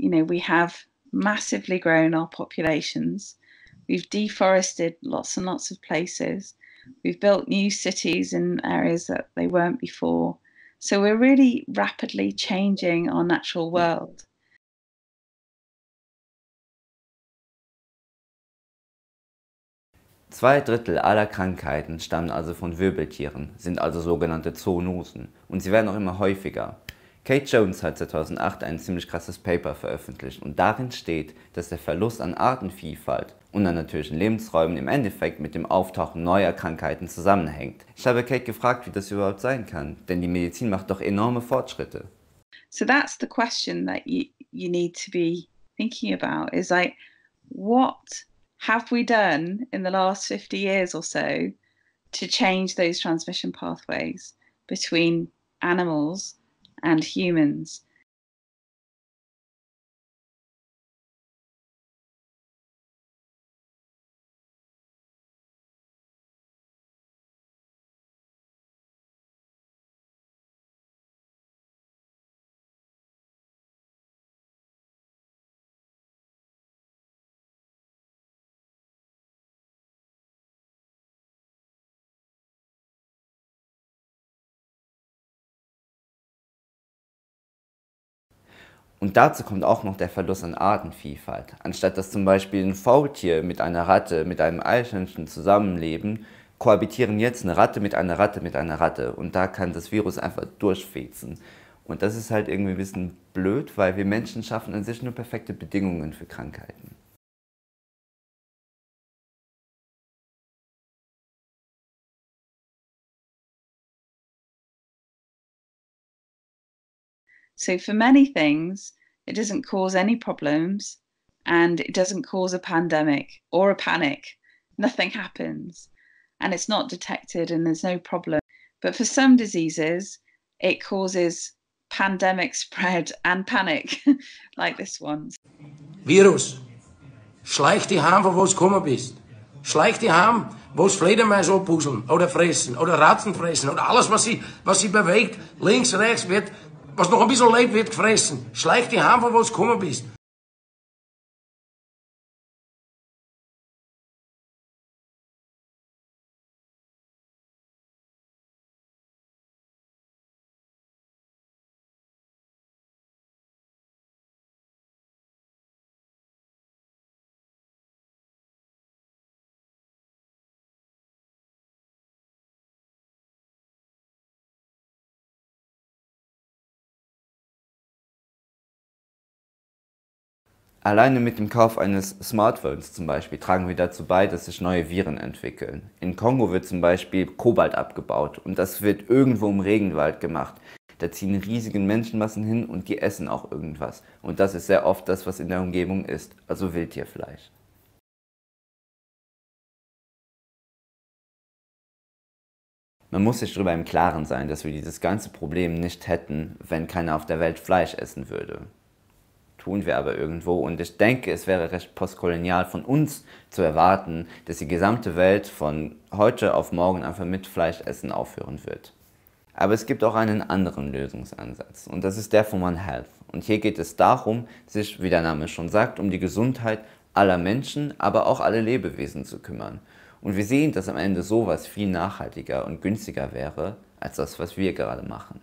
you know, we have massively grown our populations. We've deforested lots and lots of places. We've built new cities in areas that they weren't before. So we're really rapidly changing our natural world. Zwei Drittel aller Krankheiten stammen also von Wirbeltieren, sind also sogenannte Zoonosen und sie werden auch immer häufiger. Kate Jones hat 2008 ein ziemlich krasses Paper veröffentlicht und darin steht, dass der Verlust an Artenvielfalt und an natürlichen Lebensräumen im Endeffekt mit dem Auftauchen neuer Krankheiten zusammenhängt. Ich habe Kate gefragt, wie das überhaupt sein kann, denn die Medizin macht doch enorme Fortschritte. So that's the question that you, you need to be thinking about is like what have we done in the last 50 years or so to change those transmission pathways between animals and humans? Und dazu kommt auch noch der Verlust an Artenvielfalt. Anstatt dass zum Beispiel ein Faultier mit einer Ratte, mit einem Eichhörnchen zusammenleben, kohabitieren jetzt eine Ratte mit einer Ratte mit einer Ratte. Und da kann das Virus einfach durchfetzen. Und das ist halt irgendwie ein bisschen blöd, weil wir Menschen schaffen an sich nur perfekte Bedingungen für Krankheiten. So for many things, it doesn't cause any problems and it doesn't cause a pandemic or a panic. Nothing happens and it's not detected and there's no problem. But for some diseases, it causes pandemic spread and panic, like this one. Virus. Schleich die von wo du gekommen bist. Schleich die heim, wo es Fledermäuse abpuzzeln oder fressen oder Ratten fressen oder alles, was sie, was sie bewegt, links, rechts, wird was noch ein bisschen lebt, wird gefressen. Schleich die heim, von wo du gekommen bist. Alleine mit dem Kauf eines Smartphones zum Beispiel tragen wir dazu bei, dass sich neue Viren entwickeln. In Kongo wird zum Beispiel Kobalt abgebaut und das wird irgendwo im Regenwald gemacht. Da ziehen riesige Menschenmassen hin und die essen auch irgendwas. Und das ist sehr oft das, was in der Umgebung ist, also Wildtierfleisch. Man muss sich darüber im Klaren sein, dass wir dieses ganze Problem nicht hätten, wenn keiner auf der Welt Fleisch essen würde tun wir aber irgendwo. Und ich denke, es wäre recht postkolonial von uns zu erwarten, dass die gesamte Welt von heute auf morgen einfach mit Fleischessen aufhören wird. Aber es gibt auch einen anderen Lösungsansatz und das ist der von One Health. Und hier geht es darum, sich, wie der Name schon sagt, um die Gesundheit aller Menschen, aber auch alle Lebewesen zu kümmern. Und wir sehen, dass am Ende sowas viel nachhaltiger und günstiger wäre, als das, was wir gerade machen.